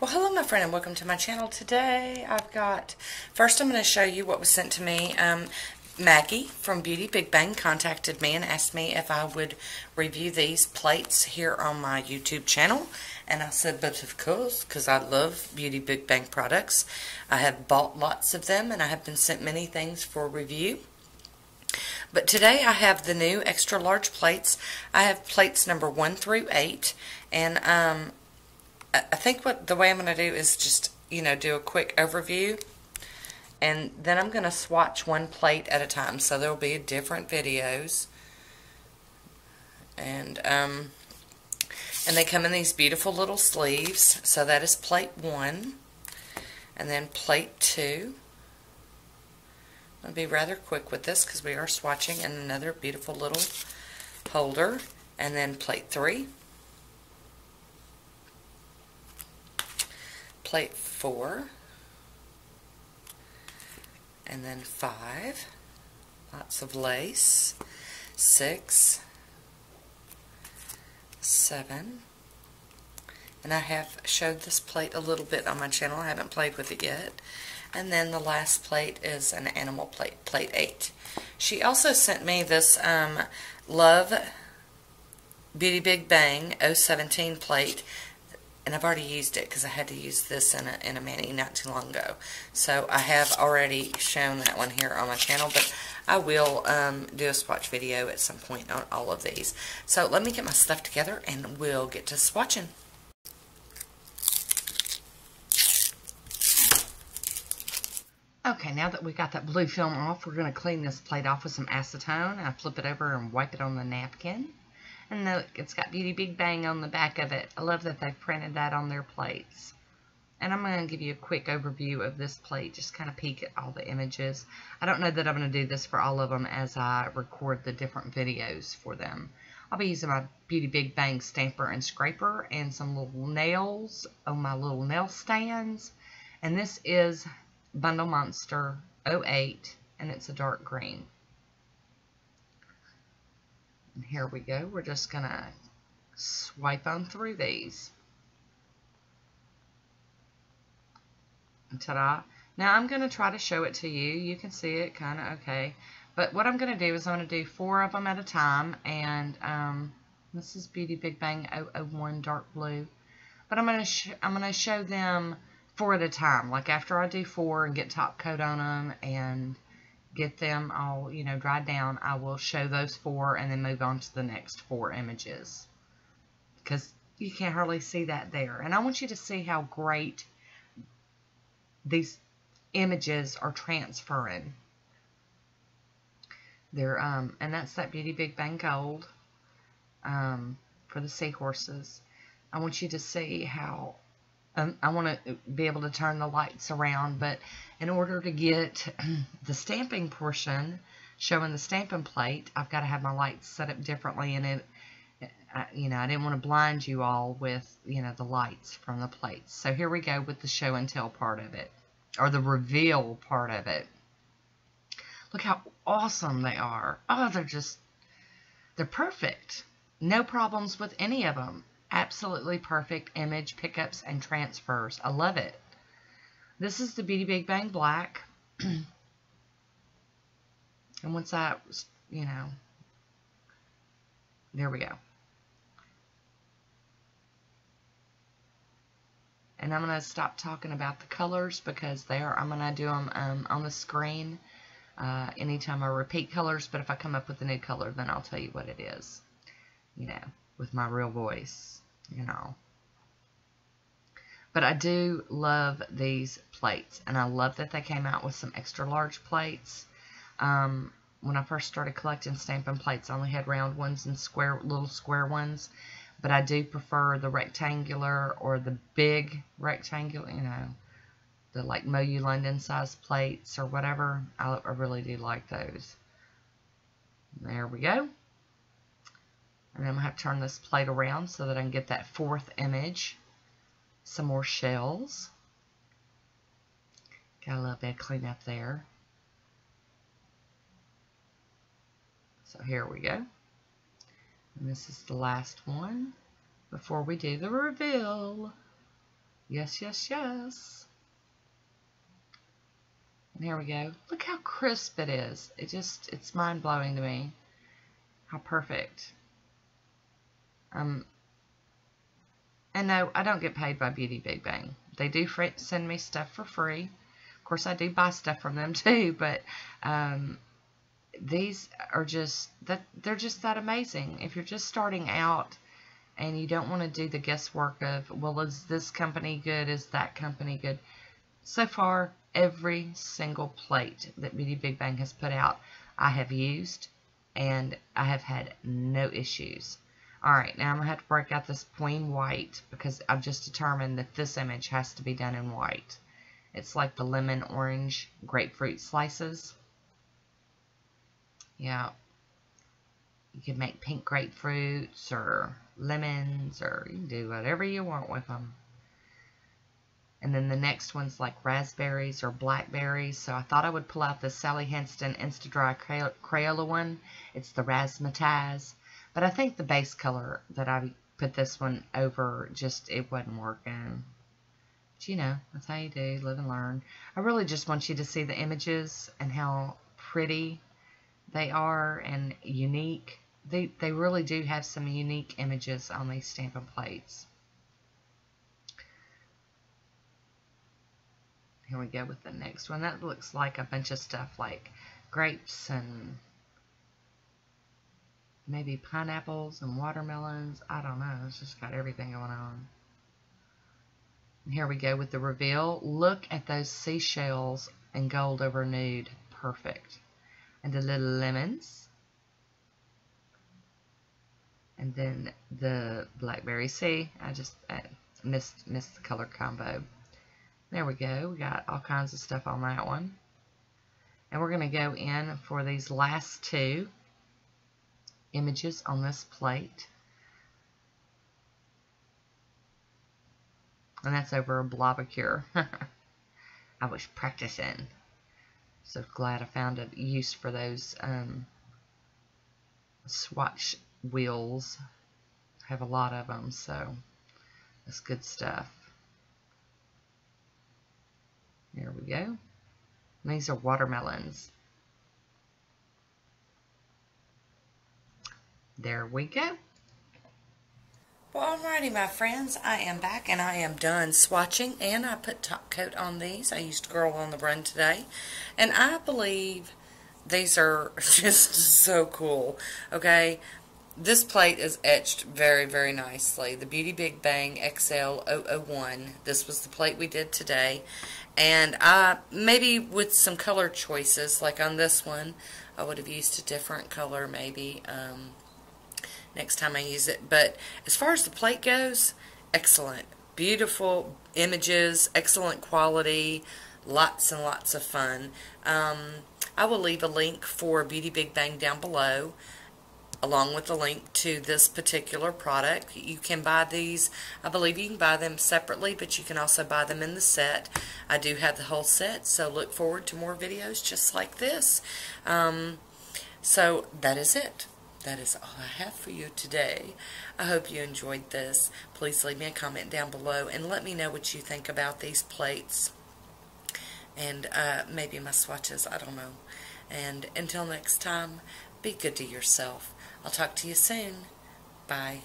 Well, hello, my friend, and welcome to my channel. Today, I've got, first I'm going to show you what was sent to me. Um, Maggie from Beauty Big Bang contacted me and asked me if I would review these plates here on my YouTube channel. And I said, but of course, because I love Beauty Big Bang products. I have bought lots of them, and I have been sent many things for review. But today I have the new extra large plates. I have plates number 1 through 8. And um, I think what the way I'm going to do is just, you know, do a quick overview. And then I'm going to swatch one plate at a time. So there will be different videos. And, um, and they come in these beautiful little sleeves. So that is plate one. And then plate two. I'll be rather quick with this because we are swatching in another beautiful little holder. And then plate three. Plate four, and then five, lots of lace, six, seven, and I have showed this plate a little bit on my channel. I haven't played with it yet. And then the last plate is an animal plate, plate 8. She also sent me this um, Love Beauty Big Bang 017 plate and I've already used it because I had to use this in a, in a mani not too long ago. So I have already shown that one here on my channel, but I will um, do a swatch video at some point on all of these. So let me get my stuff together and we'll get to swatching. Okay, now that we got that blue film off, we're going to clean this plate off with some acetone. I flip it over and wipe it on the napkin. And look, it's got Beauty Big Bang on the back of it. I love that they printed that on their plates. And I'm going to give you a quick overview of this plate, just kind of peek at all the images. I don't know that I'm going to do this for all of them as I record the different videos for them. I'll be using my Beauty Big Bang stamper and scraper and some little nails on my little nail stands. And this is Bundle Monster 08, and it's a dark green. And here we go. We're just going to swipe on through these. Ta-da. Now I'm going to try to show it to you. You can see it kind of okay. But what I'm going to do is I'm going to do four of them at a time. And um, this is Beauty Big Bang 001 Dark Blue. But I'm going to I'm going to show them four at a time. Like after I do four and get top coat on them and get them all, you know, dried down, I will show those four and then move on to the next four images. Because you can't hardly see that there. And I want you to see how great these images are transferring. They're, um, and that's that Beauty Big Bang Gold um, for the seahorses. I want you to see how um, I want to be able to turn the lights around, but in order to get the stamping portion showing the stamping plate, I've got to have my lights set up differently, and it, I, you know, I didn't want to blind you all with, you know, the lights from the plates. So here we go with the show and tell part of it, or the reveal part of it. Look how awesome they are. Oh, they're just, they're perfect. No problems with any of them absolutely perfect image pickups and transfers. I love it. This is the Beauty Big Bang Black. and once I, you know, there we go. And I'm going to stop talking about the colors because they are, I'm going to do them um, on the screen uh, anytime I repeat colors. But if I come up with a new color, then I'll tell you what it is, you know, with my real voice you know. But I do love these plates, and I love that they came out with some extra large plates. Um, when I first started collecting stamping plates, I only had round ones and square little square ones. But I do prefer the rectangular or the big rectangular, you know, the like MoYou London size plates or whatever. I, I really do like those. There we go. And I'm going to have to turn this plate around so that I can get that fourth image. Some more shells. Got a little bit of cleanup there. So here we go. And this is the last one before we do the reveal. Yes, yes, yes. And here we go. Look how crisp it is. It just, it's mind-blowing to me. How perfect. Um, and no, I don't get paid by Beauty Big Bang. They do send me stuff for free. Of course, I do buy stuff from them too, but um, these are just that they're just that amazing. If you're just starting out and you don't want to do the guesswork of, well, is this company good? Is that company good? So far, every single plate that Beauty Big Bang has put out, I have used and I have had no issues. Alright, now I'm going to have to break out this plain white because I've just determined that this image has to be done in white. It's like the lemon orange grapefruit slices. Yeah. You could make pink grapefruits or lemons or you can do whatever you want with them. And then the next one's like raspberries or blackberries. So I thought I would pull out the Sally Hansen Insta-Dri Crayola one. It's the Razzmatazz. But I think the base color that I put this one over, just, it wasn't working. But you know, that's how you do, live and learn. I really just want you to see the images and how pretty they are and unique. They, they really do have some unique images on these Stampin' Plates. Here we go with the next one. That looks like a bunch of stuff like grapes and maybe pineapples and watermelons. I don't know. It's just got everything going on. And here we go with the reveal. Look at those seashells and gold over nude. Perfect. And the little lemons. And then the blackberry sea. I just I missed, missed the color combo. There we go. We got all kinds of stuff on that one. And we're going to go in for these last two images on this plate. And that's over a Blobacure. I was practicing. So glad I found a use for those um, swatch wheels. I have a lot of them, so that's good stuff. There we go. These are watermelons. There we go. Well, alrighty, my friends, I am back and I am done swatching and I put top coat on these. I used Girl on the Run today and I believe these are just so cool, okay? This plate is etched very, very nicely. The Beauty Big Bang XL 001. This was the plate we did today. And I, maybe with some color choices, like on this one, I would have used a different color maybe um, next time I use it. But as far as the plate goes, excellent. Beautiful images, excellent quality, lots and lots of fun. Um, I will leave a link for Beauty Big Bang down below along with the link to this particular product. You can buy these, I believe you can buy them separately, but you can also buy them in the set. I do have the whole set, so look forward to more videos just like this. Um, so that is it. That is all I have for you today. I hope you enjoyed this. Please leave me a comment down below and let me know what you think about these plates. And uh, maybe my swatches, I don't know. And until next time, be good to yourself. I'll talk to you soon. Bye.